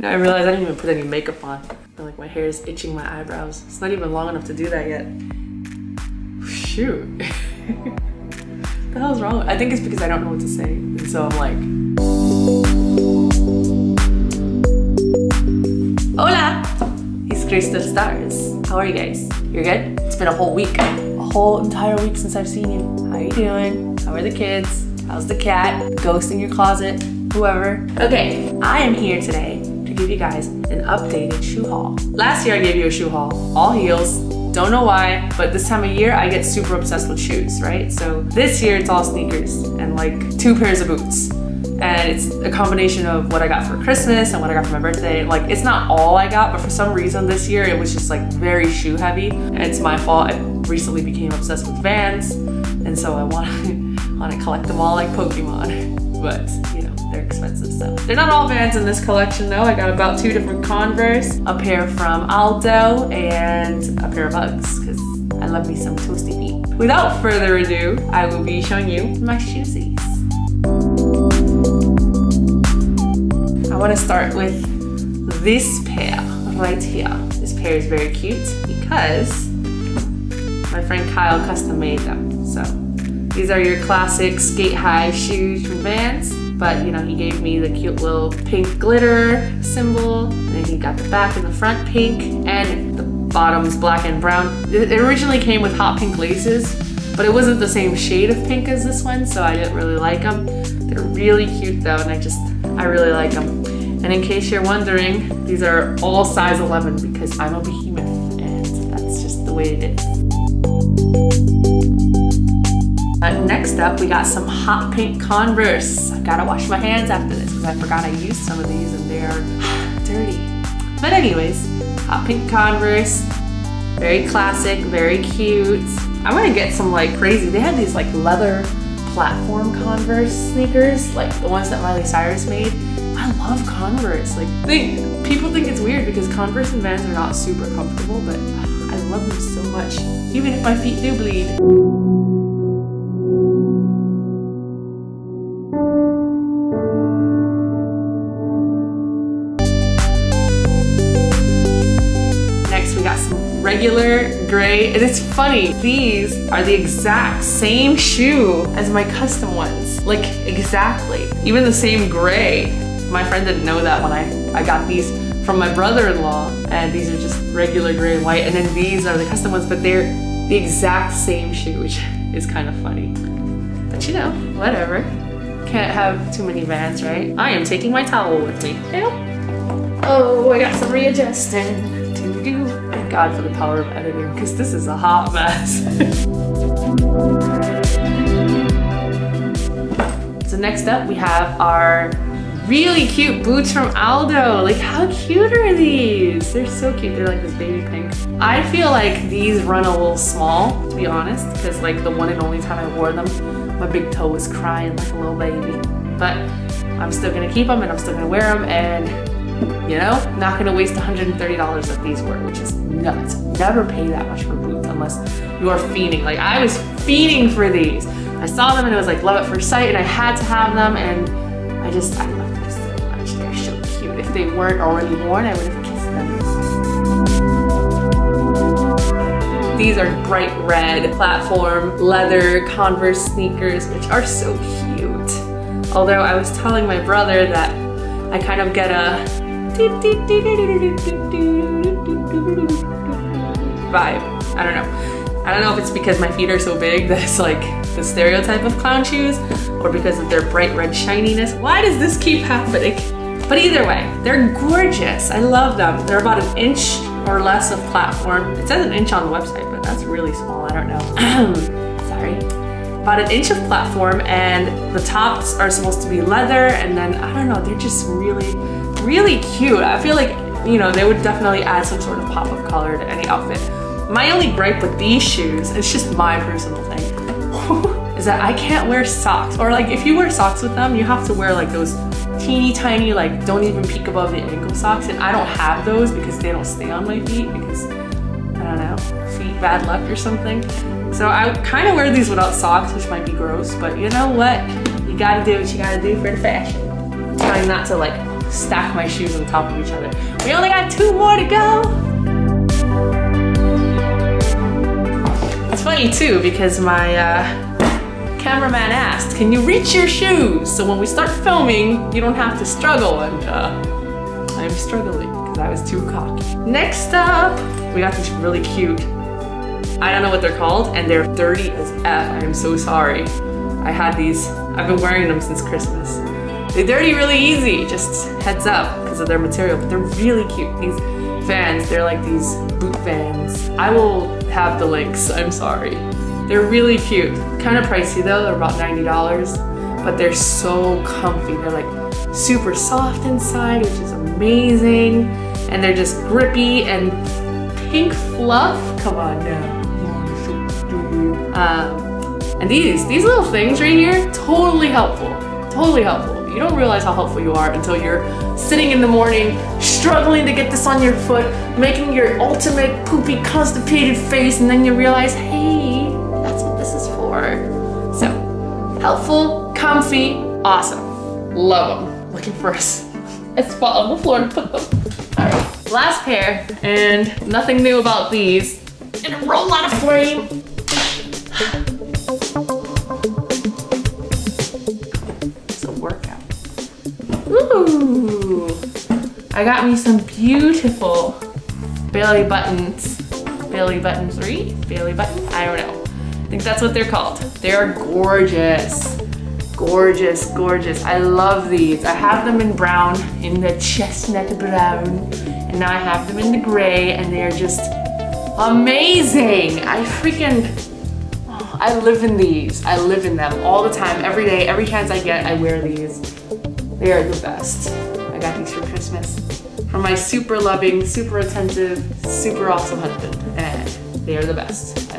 You I realized I didn't even put any makeup on. Feel like my hair is itching my eyebrows. It's not even long enough to do that yet. Shoot. the hell's wrong? I think it's because I don't know what to say. And so I'm like, Hola! He's Kristal Stars. How are you guys? You're good? It's been a whole week. A whole entire week since I've seen you. How are you doing? How are the kids? How's the cat? The ghost in your closet? Whoever. Okay, I am here today to give you guys an updated shoe haul. Last year I gave you a shoe haul, all heels, don't know why, but this time of year I get super obsessed with shoes, right? So this year it's all sneakers and like two pairs of boots. And it's a combination of what I got for Christmas and what I got for my birthday. Like it's not all I got, but for some reason this year it was just like very shoe heavy. And it's my fault. I recently became obsessed with Vans. And so I want to, want to collect them all like Pokemon. But they're expensive, so. They're not all Vans in this collection though. I got about two different Converse, a pair from Aldo, and a pair of Uggs, because I love me some toasty feet. Without further ado, I will be showing you my shoesies. I want to start with this pair right here. This pair is very cute because my friend Kyle custom made them. So these are your classic Sk8-Hi shoes from Vans, but you know, he gave me the cute little pink glitter symbol, and he got the back and the front pink, and the bottoms black and brown. It originally came with hot pink laces, but it wasn't the same shade of pink as this one, so I didn't really like them. They're really cute though, and I just, I really like them. And in case you're wondering, these are all size 11 because I'm a behemoth, and that's just the way it is. Next up, we got some hot pink Converse. I gotta wash my hands after this because I forgot I used some of these and they're dirty. But anyways, hot pink Converse, very classic, very cute. I want to get some like crazy. They had these like leather platform Converse sneakers, like the ones that Miley Cyrus made. I love Converse. Like, people think it's weird because Converse and Vans are not super comfortable, but I love them so much, even if my feet do bleed. Gray. And it's funny, these are the exact same shoe as my custom ones. Like exactly, even the same gray. My friend didn't know that when I, I got these from my brother-in-law and these are just regular gray and white and then these are the custom ones but they're the exact same shoe which is kind of funny. But you know, whatever. Can't have too many vans, right? I am taking my towel with me. Oh. oh, I got some readjusting to do. God for the power of editing, because this is a hot mess. so next up, we have our really cute boots from Aldo. Like, how cute are these? They're so cute. They're like this baby pink. I feel like these run a little small, to be honest, because like the one and only time I wore them, my big toe was crying like a little baby. But I'm still gonna keep them and I'm still gonna wear them and you know, not gonna waste $130 that these were, which is nuts. Never pay that much for boots unless you are fiending. Like I was fiending for these. I saw them and it was like love at first sight and I had to have them and I just, I love them so much. They're so cute. If they weren't already worn, I would have kissed them. These are bright red platform leather Converse sneakers, which are so cute. Although I was telling my brother that I kind of get a vibe. I don't know. I don't know if it's because my feet are so big that it's like the stereotype of clown shoes or because of their bright red shininess. Why does this keep happening? But either way, they're gorgeous. I love them. They're about an inch or less of platform. It says an inch on the website, but that's really small. I don't know. Sorry. About an inch of platform and the tops are supposed to be leather and then, I don't know, they're just really, really cute. I feel like, you know, they would definitely add some sort of pop of color to any outfit. My only gripe with these shoes, it's just my personal thing, is that I can't wear socks. Or like if you wear socks with them, you have to wear like those teeny tiny, like don't even peek above the ankle socks. And I don't have those because they don't stay on my feet because, I don't know, feet bad luck or something. So I kind of wear these without socks, which might be gross, but you know what? You gotta do what you gotta do for the fashion. Trying not to like stack my shoes on top of each other. We only got two more to go. It's funny too because my uh, cameraman asked, can you reach your shoes? So when we start filming, you don't have to struggle and uh, I'm struggling because I was too cocky. Next up, we got these really cute, I don't know what they're called and they're dirty as F. I am so sorry. I had these, I've been wearing them since Christmas. They dirty really easy, just heads up because of their material, but they're really cute. These Vans, they're like these boot Vans. I will have the links, I'm sorry. They're really cute. Kind of pricey though, they're about $90, but they're so comfy. They're like super soft inside, which is amazing. And they're just grippy and pink fluff. Come on now. Um, and these, these little things right here, totally helpful. Totally helpful. You don't realize how helpful you are until you're sitting in the morning, struggling to get this on your foot, making your ultimate poopy, constipated face, and then you realize, hey, that's what this is for. So, helpful, comfy, awesome. Love them. Looking for us. a spot on the floor to put them. All right, last pair, and nothing new about these. And a roll out of flame. I got me some beautiful Bailey buttons. Bailey button three? Bailey button? I don't know. I think that's what they're called. They are gorgeous. Gorgeous, gorgeous. I love these. I have them in brown, in the chestnut brown, and now I have them in the gray, and they are just amazing. I freaking, oh, I live in these. I live in them all the time, every day, every chance I get, I wear these. They are the best. I got these for Christmas from my super loving, super attentive, super awesome husband, and they are the best. I